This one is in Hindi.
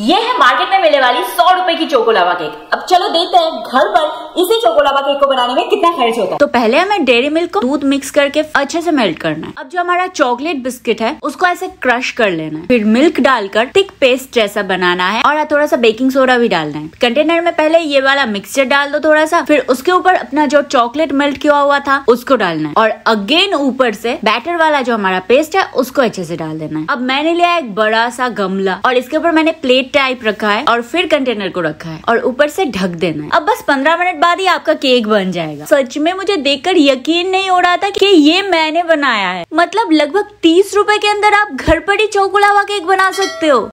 ये है मार्केट में मिलने वाली सौ रुपए की चोकोलावा केक। अब चलो देखते हैं घर पर इसी चोकोलावा केक को बनाने में कितना खर्च होता है। तो पहले हमें डेयरी मिल्क को दूध मिक्स करके अच्छे से मेल्ट करना है। अब जो हमारा चॉकलेट बिस्किट है, उसको ऐसे क्रश कर लेना है। फिर मिल्क डालकर थिक पेस्ट जैसा बनाना है और थोड़ा सा बेकिंग सोडा भी डालना है। कंटेनर में पहले ये वाला मिक्सचर डाल दो थोड़ा सा फिर उसके ऊपर अपना जो चॉकलेट मेल्ट किया हुआ था, उसको डालना है। और अगेन ऊपर से बैटर वाला जो हमारा पेस्ट है, उसको अच्छे से डाल देना है। अब मैंने लिया एक बड़ा सा गमला और इसके ऊपर मैंने प्लेट टाइप रखा है और फिर कंटेनर को रखा है और ऊपर से ढक देना है। अब बस पंद्रह मिनट बाद ही आपका केक बन जाएगा। सच में मुझे देखकर यकीन नहीं हो रहा था कि ये मैंने बनाया है। मतलब लगभग तीस रुपए के अंदर आप घर पर ही चौकुलावा केक बना सकते हो।